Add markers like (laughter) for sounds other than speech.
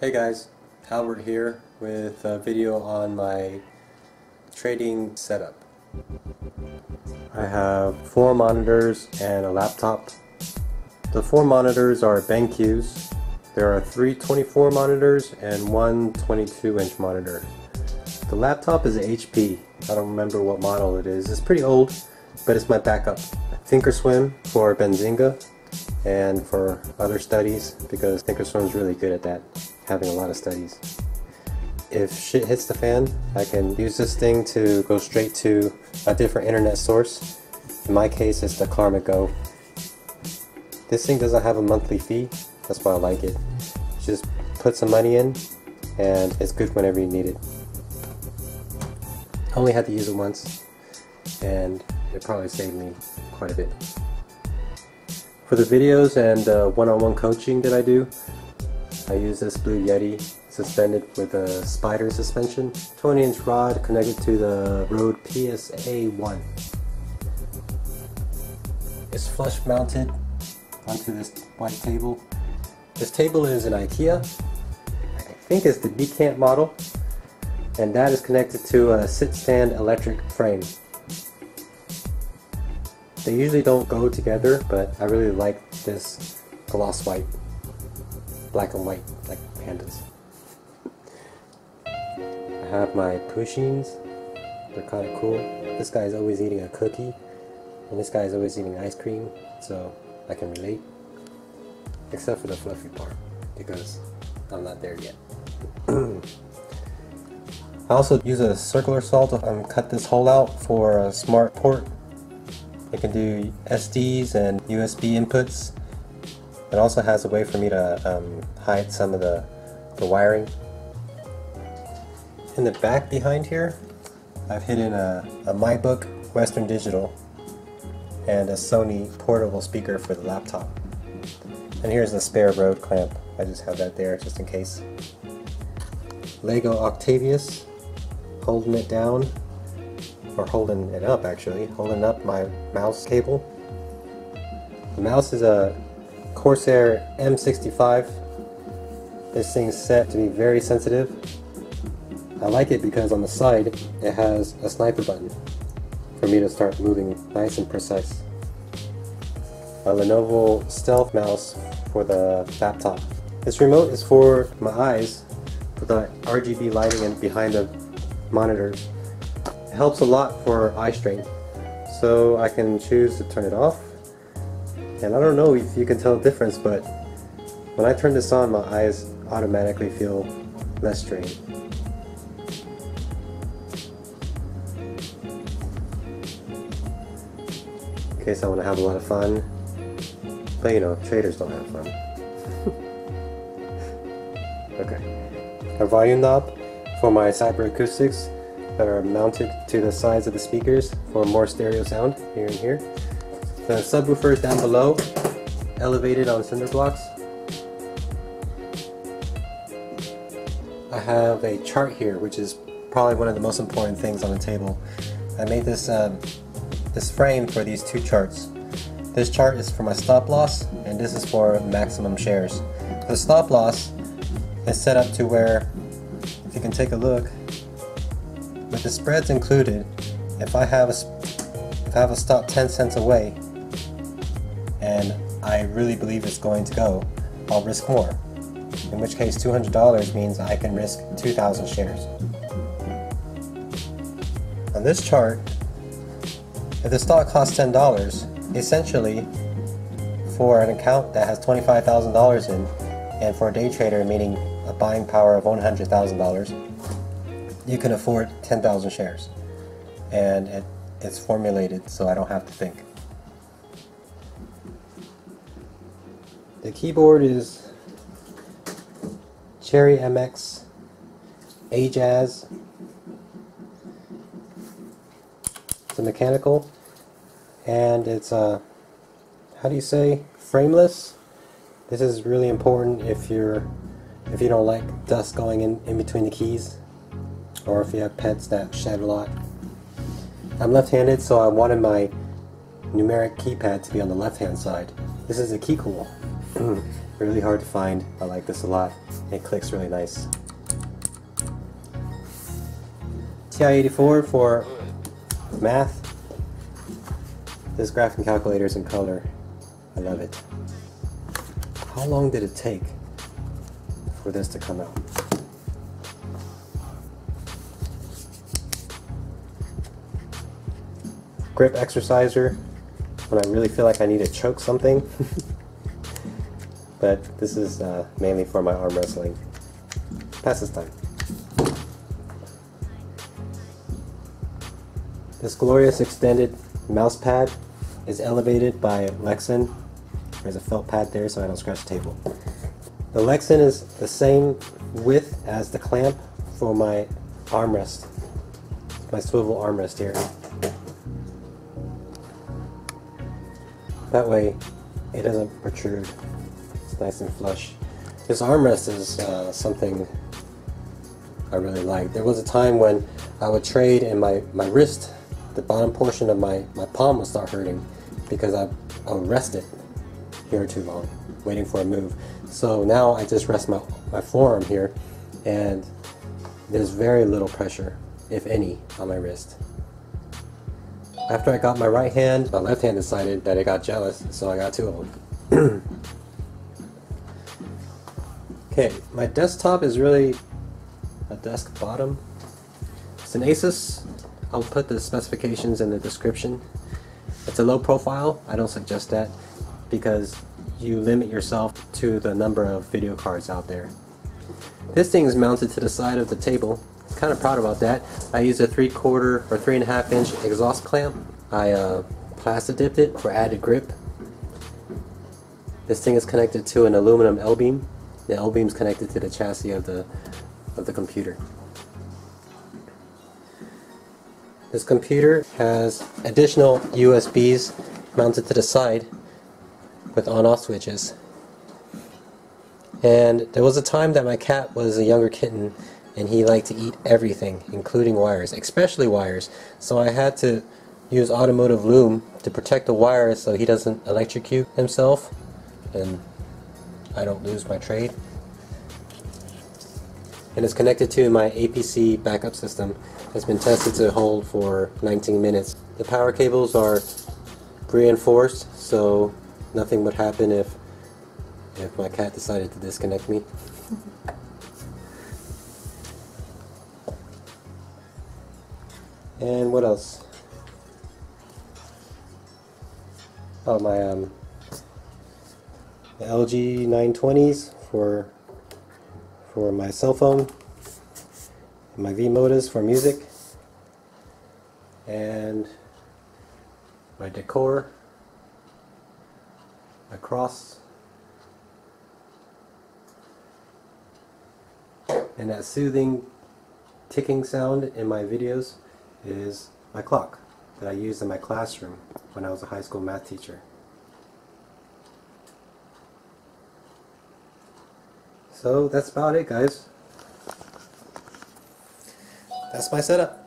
Hey guys, Albert here with a video on my trading setup. I have four monitors and a laptop. The four monitors are BenQs. There are three 24 monitors and one 22 inch monitor. The laptop is an HP. I don't remember what model it is. It's pretty old, but it's my backup. Thinkorswim for Benzinga and for other studies because Thinkorswim is really good at that, having a lot of studies. If shit hits the fan, I can use this thing to go straight to a different internet source. In my case, it's the Karma Go. This thing doesn't have a monthly fee, that's why I like it. Just put some money in, and it's good whenever you need it. I only had to use it once, and it probably saved me quite a bit. For the videos and uh, one-on-one -on -one coaching that I do, I use this Blue Yeti suspended with a spider suspension, 20 inch rod connected to the Rode PSA 1. It's flush mounted onto this white table. This table is an IKEA. I think it's the Bekant model. And that is connected to a sit stand electric frame. They usually don't go together, but I really like this gloss white. Black and white, like pandas. I have my Pusheens. They're kind of cool. This guy's always eating a cookie, and this guy's always eating ice cream, so I can relate. Except for the fluffy part, because I'm not there yet. (clears throat) I also use a circular saw to um, cut this hole out for a smart port it can do SDs and USB inputs. It also has a way for me to um, hide some of the, the wiring. In the back behind here, I've hidden a, a MyBook Western Digital and a Sony portable speaker for the laptop. And here's the spare Rode clamp. I just have that there just in case. Lego Octavius, holding it down or holding it up actually, holding up my mouse cable. The mouse is a Corsair M65. This thing's set to be very sensitive. I like it because on the side it has a sniper button for me to start moving nice and precise. A Lenovo Stealth mouse for the laptop. This remote is for my eyes, for the RGB lighting and behind the monitors helps a lot for eye strain. So I can choose to turn it off. And I don't know if you can tell the difference, but when I turn this on, my eyes automatically feel less strained. In case I want to have a lot of fun. But you know, traders don't have fun. (laughs) okay. A volume knob for my Cyber Acoustics that are mounted to the sides of the speakers for more stereo sound here and here. The subwoofer is down below, elevated on cinder blocks. I have a chart here, which is probably one of the most important things on the table. I made this um, this frame for these two charts. This chart is for my stop loss, and this is for maximum shares. The stop loss is set up to where, you can take a look, with the spreads included, if I have a if I have a stop 10 cents away and I really believe it's going to go, I'll risk more. In which case $200 means I can risk 2,000 shares. On this chart, if the stock costs $10, essentially for an account that has $25,000 in, and for a day trader meaning a buying power of $100,000, you can afford 10,000 shares. And it, it's formulated so I don't have to think. The keyboard is Cherry MX Ajazz. It's a mechanical and it's a, uh, how do you say, frameless. This is really important if you're if you don't like dust going in, in between the keys or if you have pets that shed a lot. I'm left-handed, so I wanted my numeric keypad to be on the left-hand side. This is a Keycool. (clears throat) really hard to find. I like this a lot. It clicks really nice. TI-84 for math. This graphing calculator is in color. I love it. How long did it take for this to come out? Grip exerciser when I really feel like I need to choke something. (laughs) but this is uh, mainly for my arm wrestling. Pass this time. This glorious extended mouse pad is elevated by Lexan. There's a felt pad there so I don't scratch the table. The Lexan is the same width as the clamp for my armrest, my swivel armrest here. That way it doesn't protrude. It's nice and flush. This armrest is uh, something I really like. There was a time when I would trade and my, my wrist, the bottom portion of my, my palm would start hurting because I, I would rest it here too long, waiting for a move. So now I just rest my, my forearm here and there's very little pressure, if any, on my wrist. After I got my right hand, my left hand decided that it got jealous, so I got two of them. (clears throat) okay, my desktop is really a desk bottom. It's an Asus. I'll put the specifications in the description. It's a low profile. I don't suggest that because you limit yourself to the number of video cards out there. This thing is mounted to the side of the table kind of proud about that. I used a three quarter or three and a half inch exhaust clamp. I uh, plastic dipped it for added grip. This thing is connected to an aluminum L-beam. The L-beam is connected to the chassis of the of the computer. This computer has additional USBs mounted to the side with on-off switches. And there was a time that my cat was a younger kitten and he liked to eat everything, including wires, especially wires. So I had to use automotive loom to protect the wires so he doesn't electrocute himself and I don't lose my trade. And it's connected to my APC backup system. It's been tested to hold for 19 minutes. The power cables are reinforced so nothing would happen if if my cat decided to disconnect me. And what else? Oh, my um, LG 920s for for my cell phone, my V-Modas for music, and my decor, my cross, and that soothing ticking sound in my videos is my clock that I used in my classroom when I was a high school math teacher. So that's about it guys. That's my setup.